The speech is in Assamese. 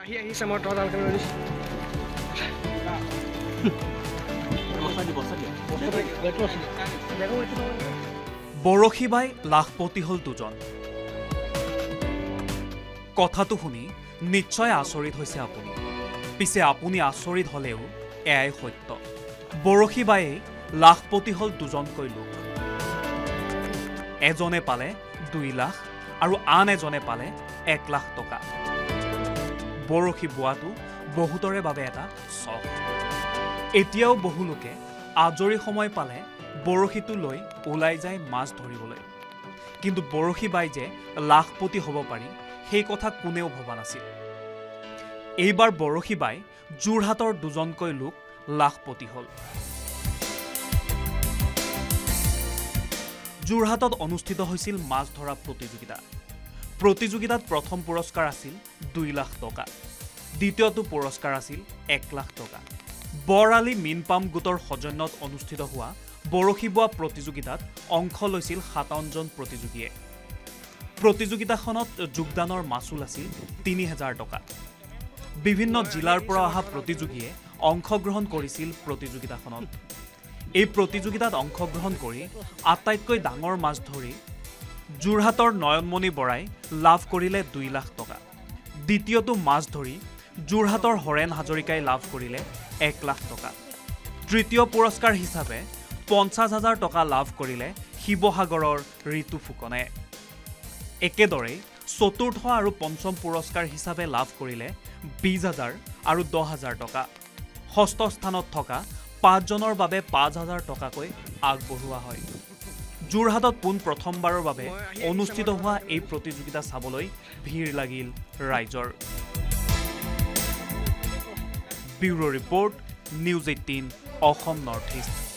আহি আহিছে মই তহঁত আলকান দিছোঁ। বৰশী বাই লাখপতি হ'ল দুজন। কথাটো শুনি নিশ্চয় আচৰিত হৈছে আপুনি। পিছে আপুনি আচৰিত হ'লেও এয়াই সত্য। বৰশী বায়ে লাখপতি হ'ল দুজনকৈ লোক। এজনে পালে দুই লাখ আৰু আন এজনে পালে এক লাখ টকা। বৰশী বোৱাটো বহুতৰে বাবে এটা চখ। এতিয়াও বহু লোকে আজৰি সময় পালে বৰশীটো লৈ ওলাই যায় মাছ ধৰিবলৈ। কিন্তু বৰশী বাই যে লাখপতি হ'ব পাৰি সেই কথা কোনেও ভবা নাছিল। এইবাৰ বৰশী বাই যোৰহাটৰ দুজনকৈ লোক লাখপতি হ'ল। যোৰহাটত অনুষ্ঠিত হৈছিল মাছ ধৰা প্ৰতিযোগিতা। প্ৰতিযোগিতাত প্ৰথম পুৰস্কাৰ আছিল দুই লাখ টকা। দ্বিতীয়টো পুৰস্কাৰ আছিল এক লাখ টকা। বৰালি মীনপাম গোটৰ সৌজন্যত অনুষ্ঠিত হোৱা বৰশী বোৱা প্ৰতিযোগিতাত অংশ লৈছিল সাতাৱন্নজন প্ৰতিযোগীয়ে। প্ৰতিযোগিতাখনত যোগদানৰ মাচুল আছিল তিনি হেজাৰ টকা। বিভিন্ন জিলাৰ পৰা অহা প্ৰতিযোগীয়ে অংশগ্ৰহণ কৰিছিল প্ৰতিযোগিতাখনত। এই প্ৰতিযোগিতাত অংশগ্ৰহণ কৰি আটাইতকৈ ডাঙৰ মাছ ধৰি যোৰহাটৰ নয়নমণি বৰাই লাভ কৰিলে দুই লাখ টকা। দ্বিতীয়টো মাছ ধৰি যোৰহাটৰ হৰেণ হাজৰিকাই লাভ কৰিলে এক লাখ টকা। তৃতীয় পুৰস্কাৰ হিচাপে পঞ্চাছ হাজাৰ টকা লাভ কৰিলে শিৱসাগৰৰ ঋতু ফুকনে। একেদৰেই চতুৰ্থ আৰু পঞ্চম পুৰস্কাৰ হিচাপে লাভ কৰিলে বিছ হাজাৰ আৰু দহ হাজাৰ টকা। ষষ্ঠ স্থানত থকা পাঁচজনৰ বাবে পাঁচ হাজাৰ টকাকৈ আগবঢ়োৱা হয়। যোৰহাটত পোন প্ৰথমবাৰৰ বাবে অনুষ্ঠিত হোৱা এই প্ৰতিযোগিতা চাবলৈ ভিৰ লাগিল ৰাইজৰ। Bureau' report news eighteen Assam north east.